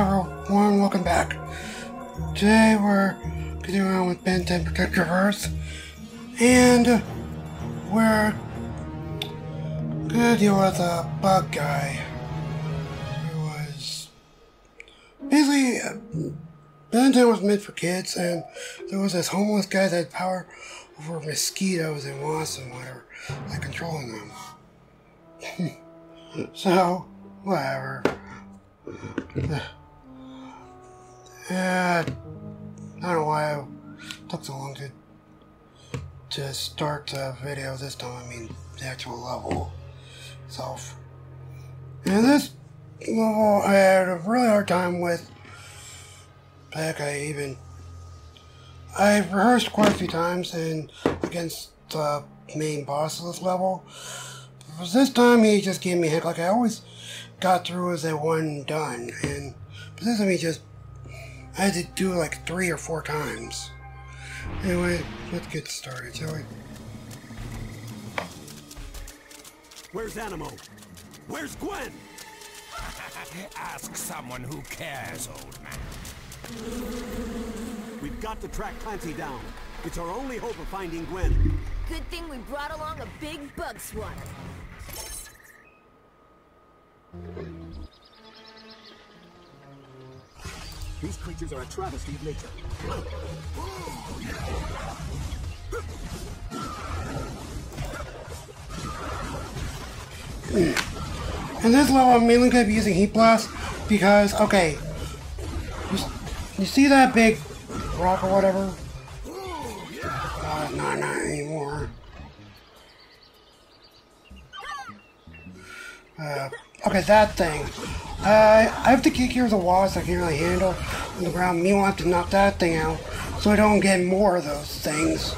everyone, welcome back. Today we're continuing on with Ben 10 Protector Earth, and we're gonna deal with a bug guy who was basically Ben 10 was meant for kids, and there was this homeless guy that had power over mosquitoes and wasps and whatever, like controlling them. so, whatever. Yeah, I don't know why it took so long to to start the video this time. I mean, the actual level itself. And this level, I had a really hard time with. Heck, I even I rehearsed quite a few times and against the main boss of this level. But this time, he just gave me a heck. Like I always got through as a one done, and but this time he just I had to do it like three or four times. Anyway, let's get started, shall we? Where's Animo? Where's Gwen? Ask someone who cares, old man. We've got to track Clancy down. It's our only hope of finding Gwen. Good thing we brought along a big bug swatter. These creatures are a travesty of nature. In this level, I'm mainly going to be using Heat Blast because, okay, you, you see that big rock or whatever? Uh, not, not anymore. Uh, okay, that thing. Uh, I have to kick here the walls I can't really handle on the ground. Meanwhile, I have to knock that thing out so I don't get more of those things.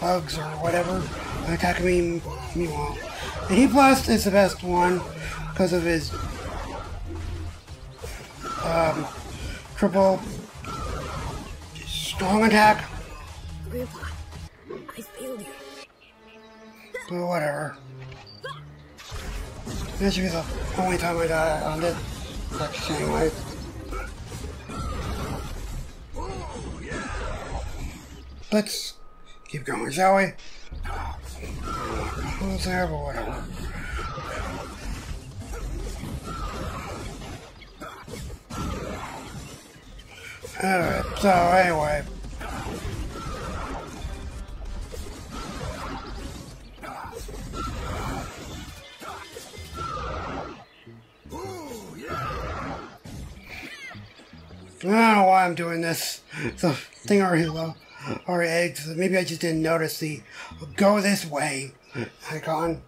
Bugs or whatever attacking me meanwhile. The Heat Blast is the best one because of his um, triple strong attack. I failed you. But whatever. Be the only time I die on this section anyway. Let's keep going, shall we? What's there, but whatever. Alright, so anyway. I don't know why I'm doing this. The thing already low, already eggs. Maybe I just didn't notice the go this way icon.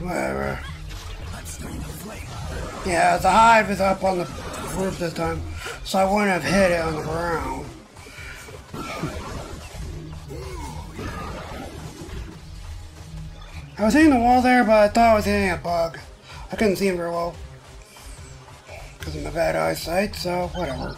Whatever. Yeah, the hive is up on the roof this time, so I wouldn't have hit it on the ground. I was hitting the wall there, but I thought I was hitting a bug. I couldn't see him very well. Because of my bad eyesight, so whatever.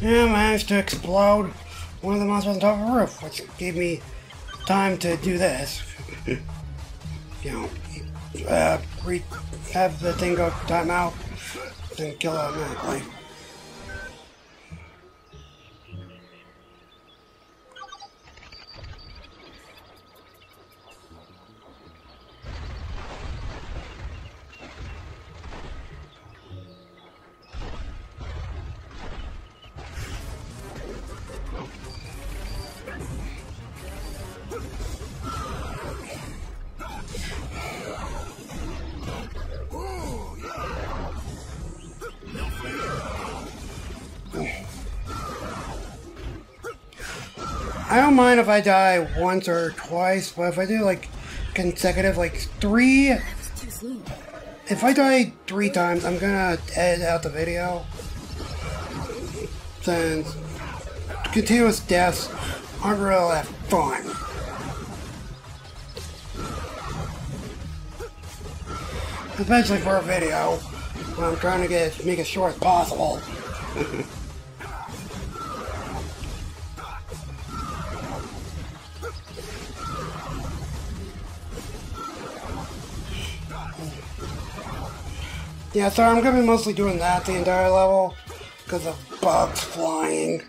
Yeah, I managed to explode one of the monsters on top of the roof, which gave me time to do this. you know, uh, have the thing go time out, then kill it automatically. I don't mind if I die once or twice, but if I do like consecutive, like three, if I die three times, I'm gonna edit out the video. Since continuous deaths aren't really that fun. Especially for a video But I'm trying to get make it short as possible. Yeah, so I'm gonna be mostly doing that the entire level because of bugs flying.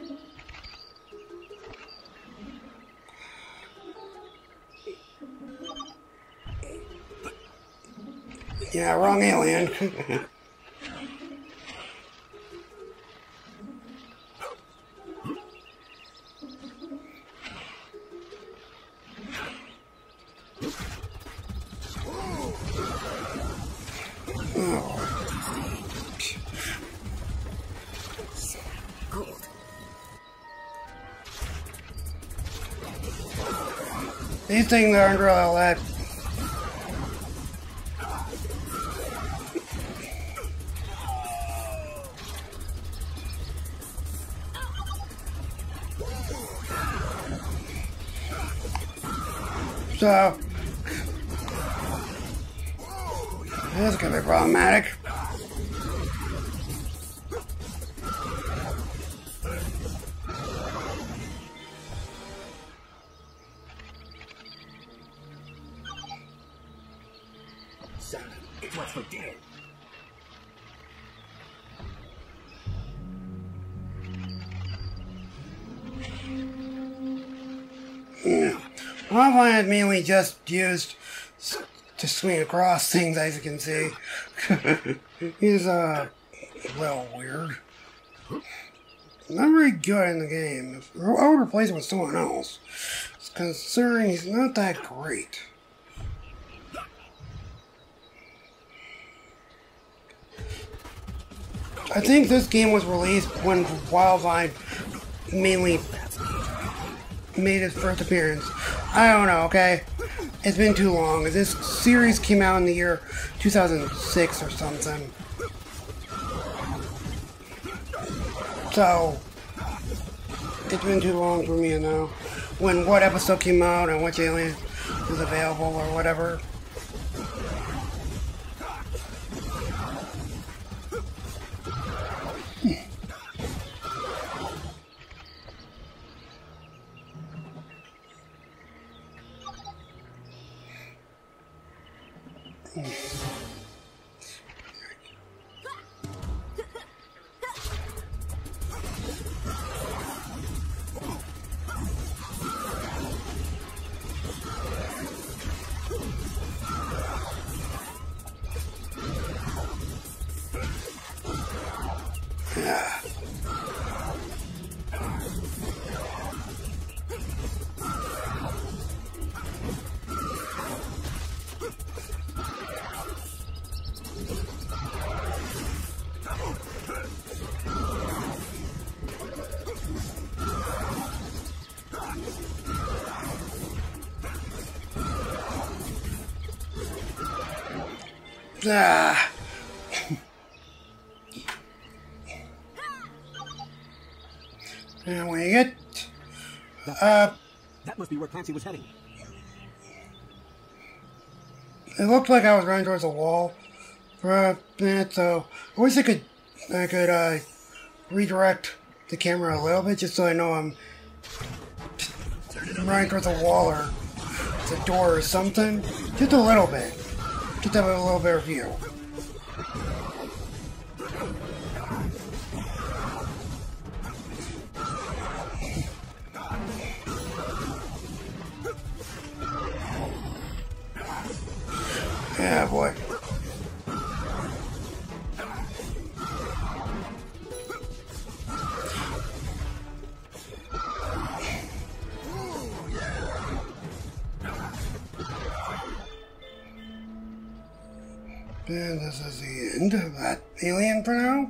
Yeah, wrong alien. These things aren't really all that. So, this is gonna be problematic. Well, I had mainly just used to swing across things, as you can see. He's, uh, well, weird. Not very good in the game. I would replace him with someone else, considering he's not that great. I think this game was released when Wildvine mainly made his first appearance. I don't know, okay? It's been too long. This series came out in the year 2006 or something. So, it's been too long for me to know when what episode came out and which alien was available or whatever. Ah. And we get uh That must be where Clancy was heading. It looked like I was running towards a wall for a minute, so I wish I could I could uh, redirect the camera a little bit just so I know I'm running towards a wall or the door or something. Just a little bit. Just have a little better view. Yeah, boy. Alien for now.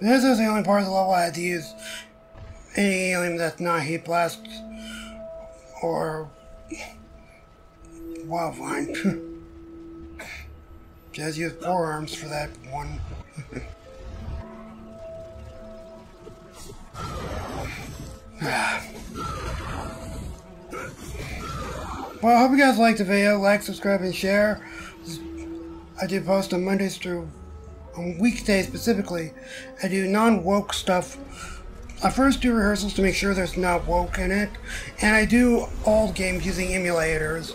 This is the only part of the level I had to use any alien that's not heat blast or Wildvine. Just use Four Arms for that one. well, I hope you guys liked the video. Like, subscribe, and share. I do post on Mondays through on weekdays specifically. I do non-woke stuff. I first do rehearsals to make sure there's not woke in it, and I do old games using emulators.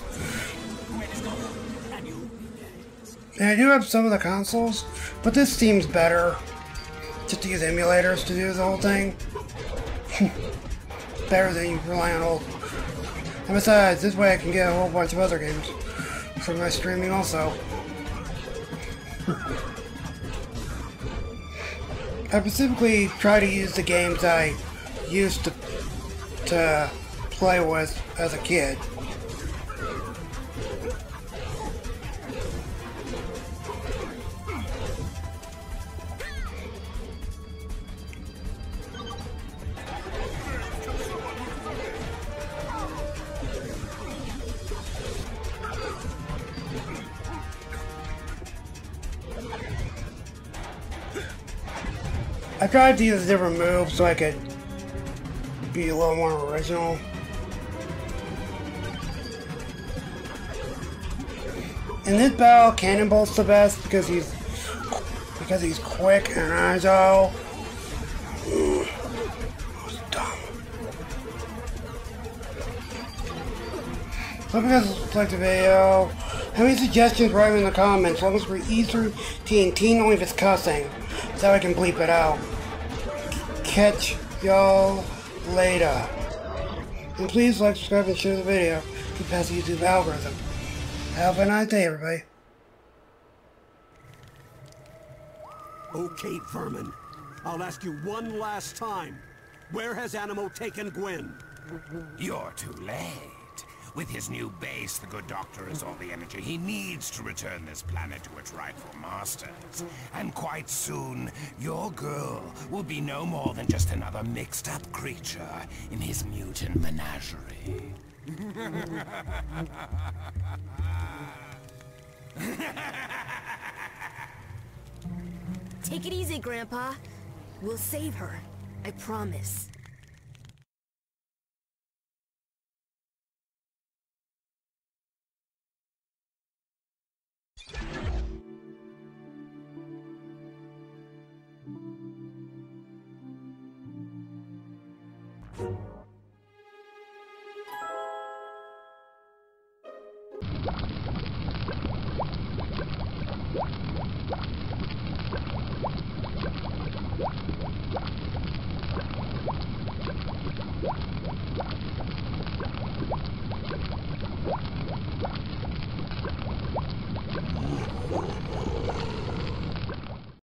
And I do have some of the consoles, but this seems better. Just to use emulators to do the whole thing. better than you rely on old. And besides, this way I can get a whole bunch of other games for my streaming also. I specifically try to use the games I used to, to play with as a kid. Tried to use a different moves so I could be a little more original. In this battle, Cannonbolt's the best because he's because he's quick and agile. Mm, dumb. You guys liked the video. Have any suggestions, write them in the comments. Long as we're E through T and T only if it's cussing. So I can bleep it out. Catch y'all later. And please like, subscribe, and share the video to pass the YouTube algorithm. Have a nice day, everybody. Oh, okay, Vermin. I'll ask you one last time. Where has Animo taken Gwen? You're too late. With his new base, the good doctor has all the energy he needs to return this planet to its rightful masters. And quite soon, your girl will be no more than just another mixed-up creature in his mutant menagerie. Take it easy, Grandpa. We'll save her. I promise. You